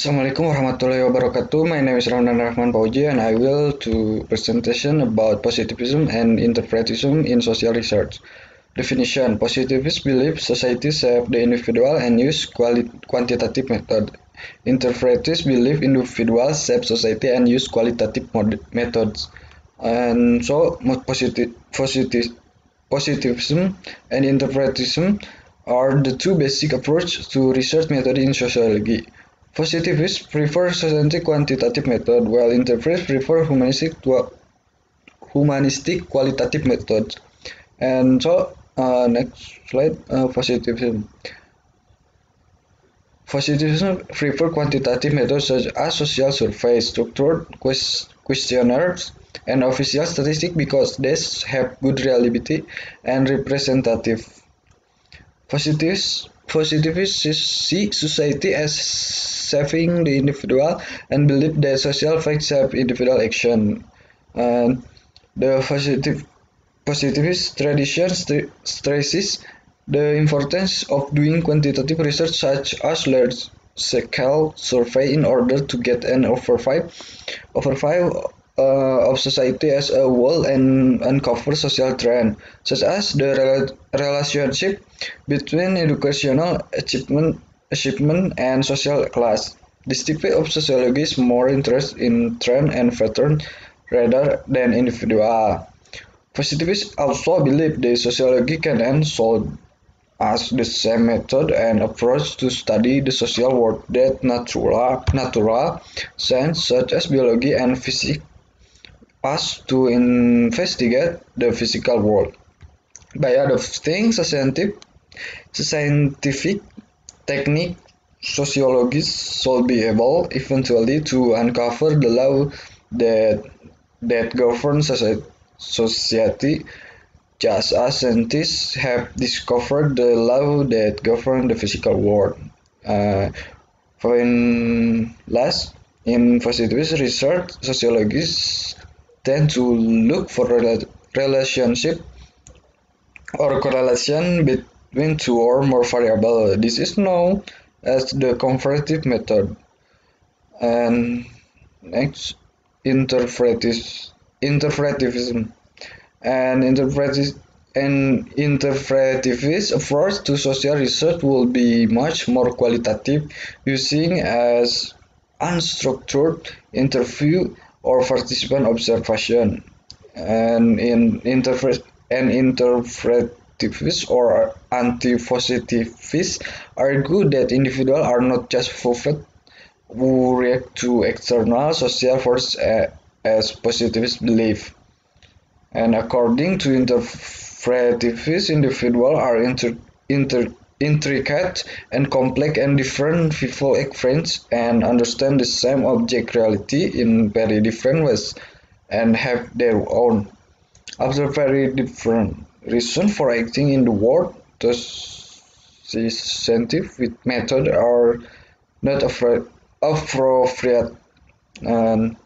Assalamualaikum warahmatullahi wabarakatuh. My name is Ramdan Rahman Fauzi and I will do presentation about positivism and interpretism in social research. Definition: Positivists believe society shape the individual and use quantitative method. Interpretists believe individuals shape society and use qualitative methods. And so positive, positive, positivism and interpretism are the two basic approaches to research method in sociology. Positivists prefer scientific quantitative method, while interpretists prefer humanistic humanistic qualitative methods. And so, uh, next slide, uh, positivism. Positivism prefer quantitative methods such as social surveys, structured questionnaires, and official statistics because these have good reliability and representative. Positivists, positivists see society as saving the individual and believe that social facts shape individual action. And the positive positivist tradition stresses the importance of doing quantitative research such as large scale survey in order to get an overview overview uh, of society as a whole and uncover social trends such as the relationship between educational achievement achievement and social class. This type of sociology is more interested in trend and pattern rather than individual. Positivists also believe that sociology can and should as the same method and approach to study the social world that natural, natural science such as biology and physics as to investigate the physical world. By adopting scientific, scientific technique, sociologists should be able eventually to uncover the law that that governs society just as scientists have discovered the law that govern the physical world. Uh, in last, in positivist research, sociologists tend to look for rela relationship or correlation between two or more variables. This is known as the comparative method. And next, interpretis interpretivism. And interpretis an interpretivist approach to social research will be much more qualitative, using as unstructured interview or participant observation. And in interpret and interpretivists or anti-positivists argue that individuals are not just puppets who react to external social forces as positivists believe. And according to interpretivists, individuals are inter, inter, intricate and complex and different people friends and understand the same object reality in very different ways and have their own. After very different reasons for acting in the world. Thus the scientific method are not appropriate and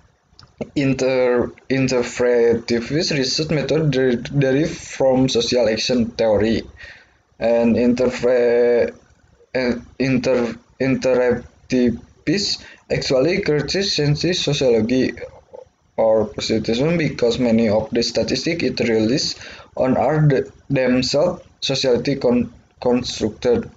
Inter interpretivist research method derived from social action theory, and interpre and inter interactivists actually criticize sociology or positivism because many of the statistics it relies on are the, themselves socially con constructed.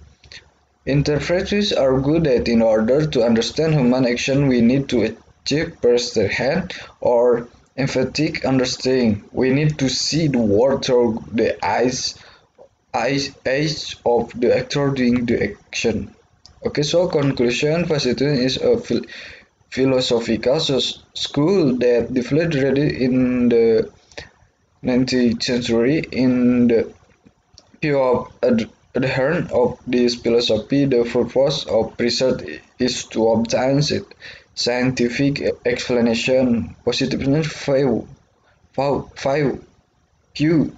Interpreters argue that in order to understand human action we need to achieve first-hand or emphatic understanding. We need to see the world through the eyes, eyes, of the actor doing the action. Okay, so conclusion, positivism is a phil philosophical school that developed already in the 19th century. In the view of ad adherent of this philosophy, the purpose of research is to obtain scientific explanation, positiveness view, view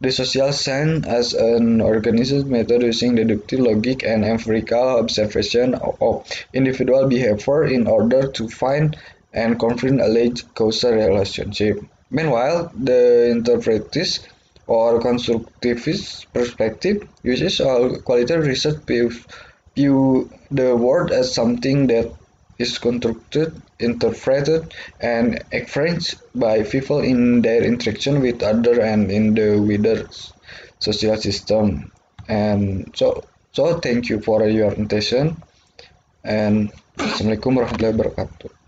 the social science as an organized method using deductive logic and empirical observation of individual behavior in order to find and confirm alleged causal relationship. Meanwhile, the interpretist or constructivist perspective uses all qualitative research view the world as something that is constructed, interpreted, and experienced by people in their interaction with others and in the wider social system. And so, so thank you for your attention. And Assalamualaikum warahmatullahi wabarakatuh.